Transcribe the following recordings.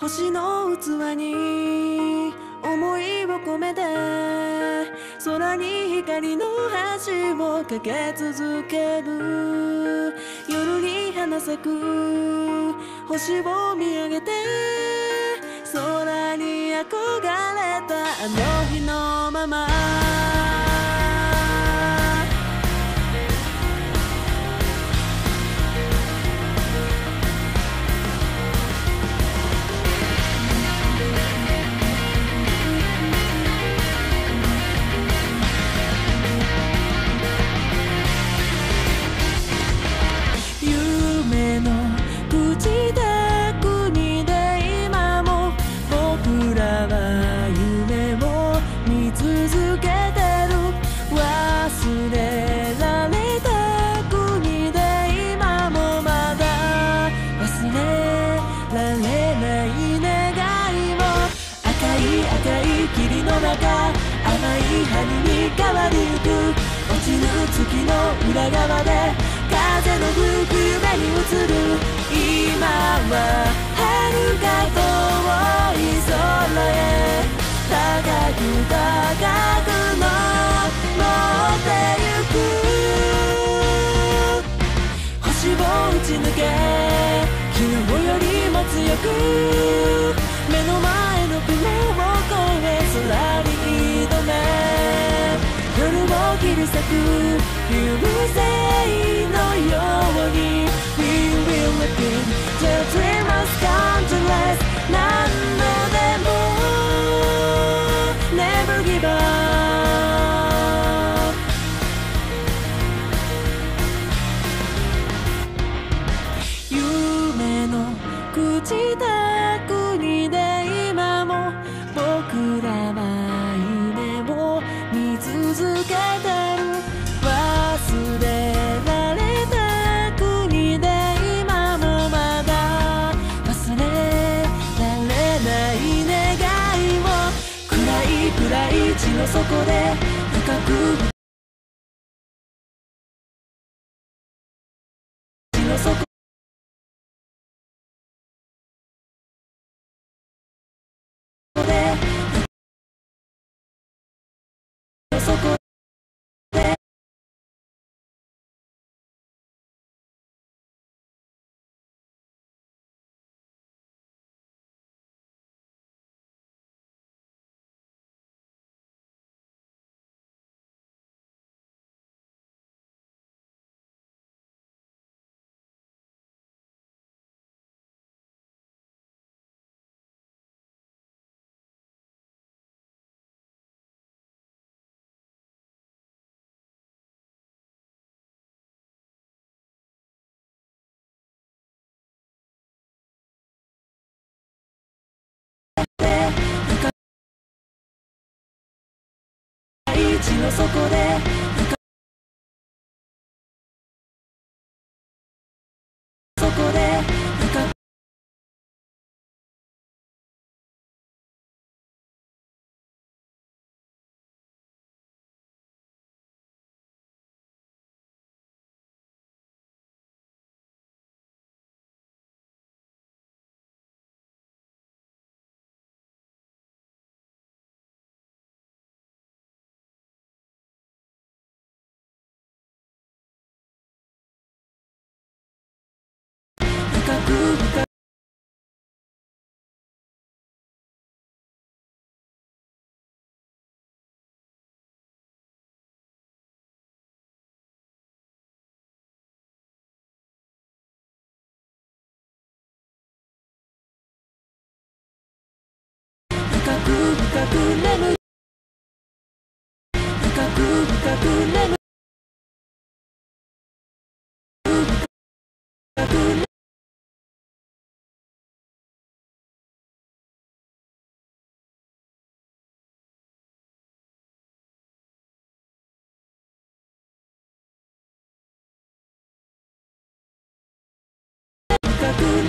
星の器に思いを込めて空に光の橋をかけ続ける。夜に花咲く星を見上げて空に憧れた。あの日のまま。春に変わりゆく落ちる月の裏側で風の吹く夢に映る今は遥か遠い空へ高く高く登ってゆく星を打ち抜け昨日よりも強く目の前の雲を越え空に挑め。夜を切り裂く流星のように。We will repeat そこの底で深く深く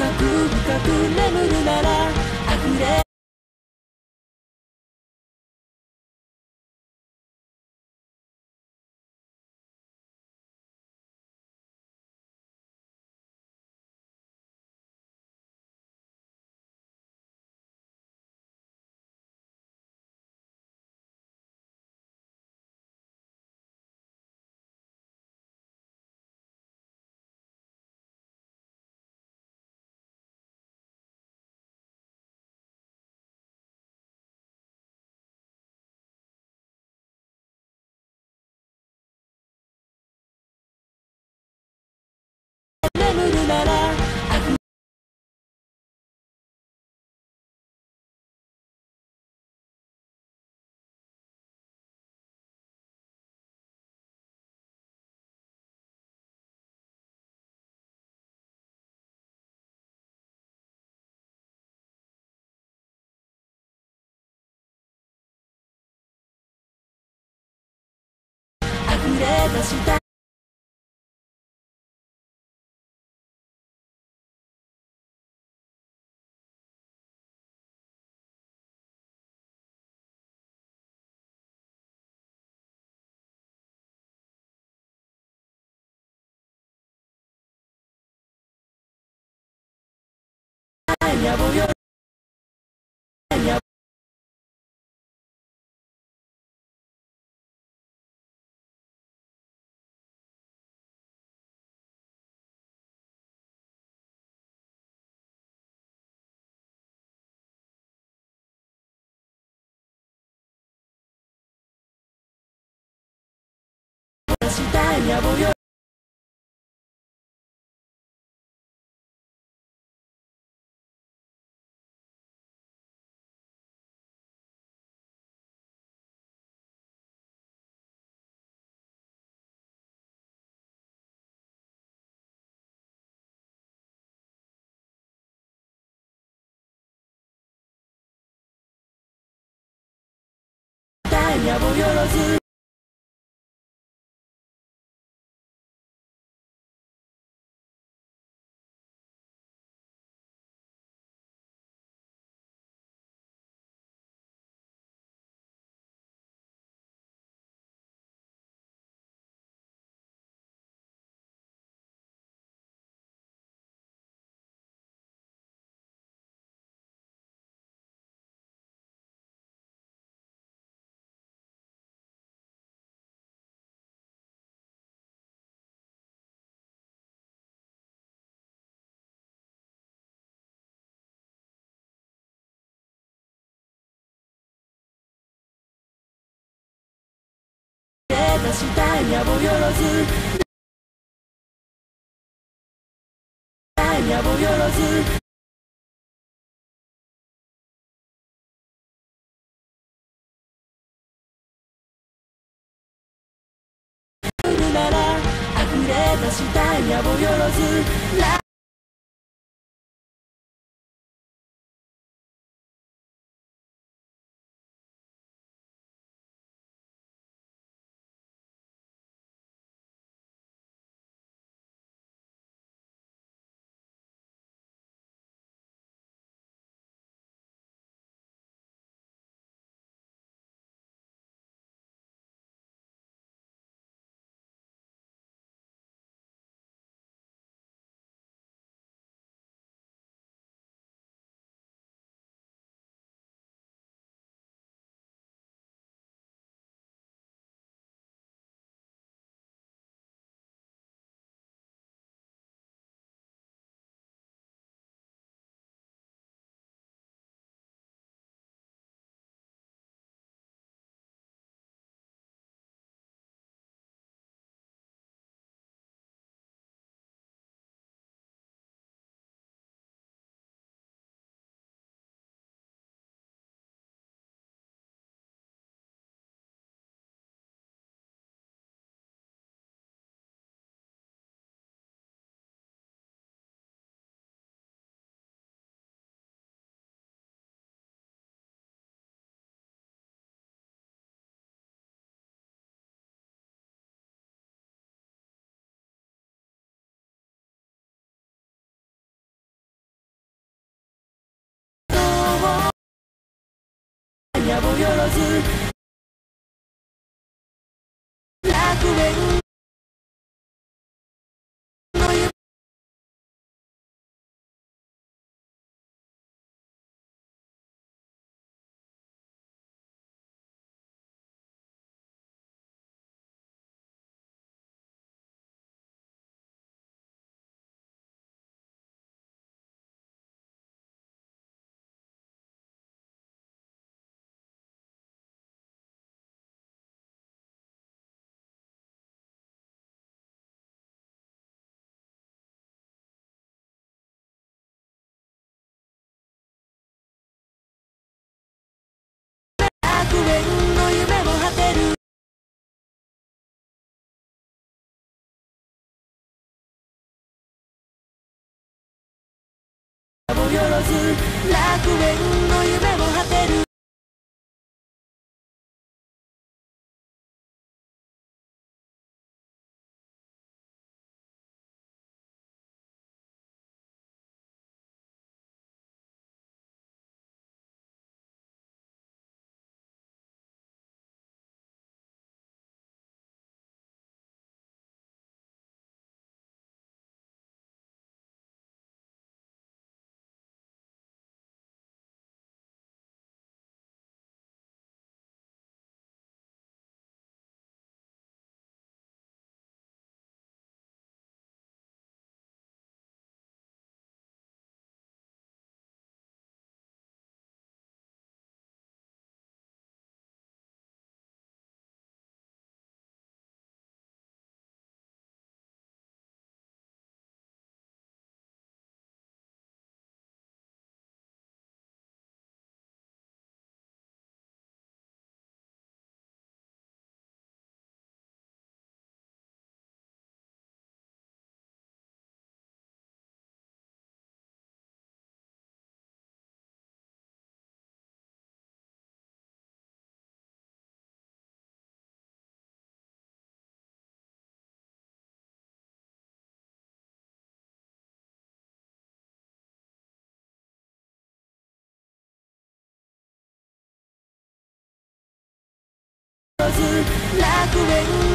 深く深くねしたやぼよしたやしたいやぼよろずやぼよろずなら溢れ出したいやぼよろず。ず楽園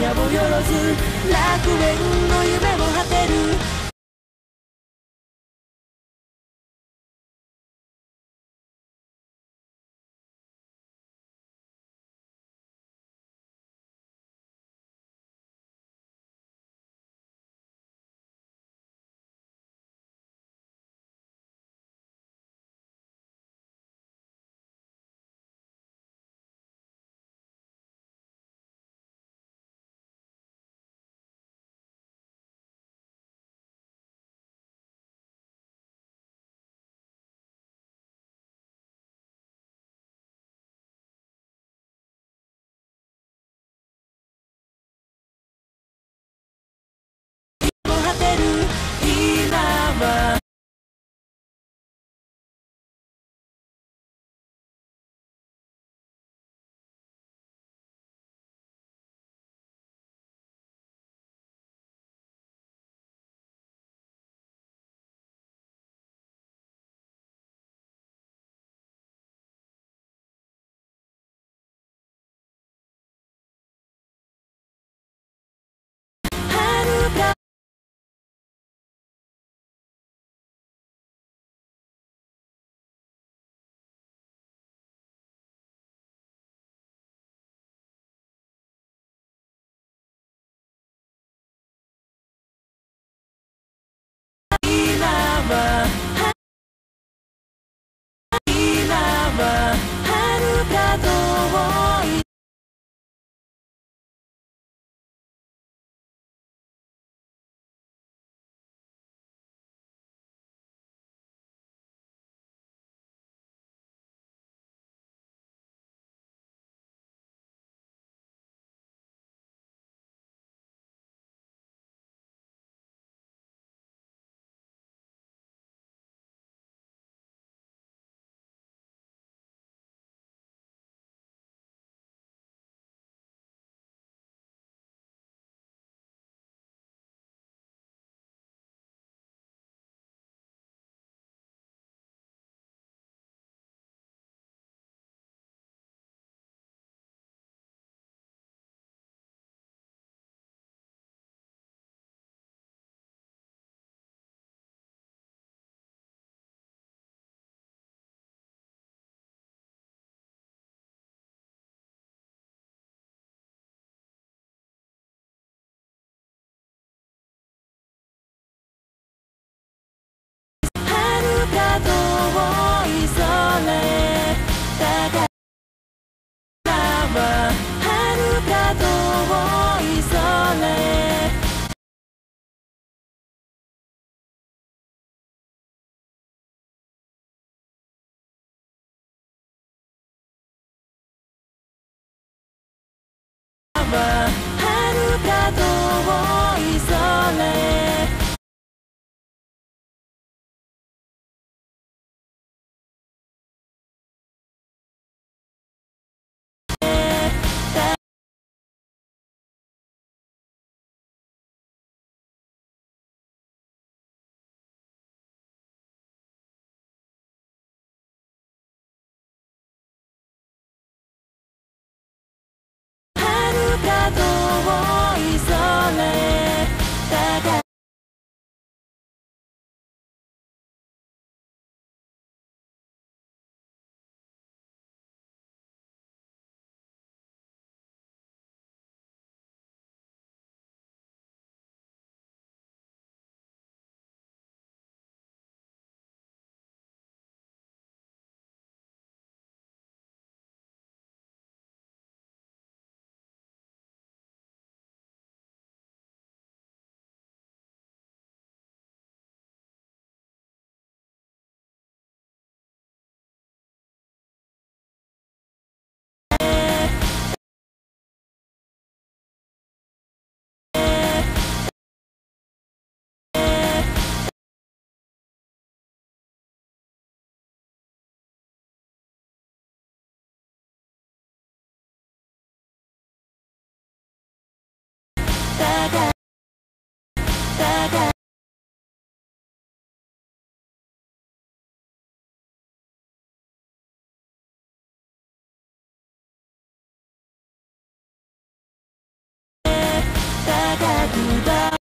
夜をよろず楽園の夢くだ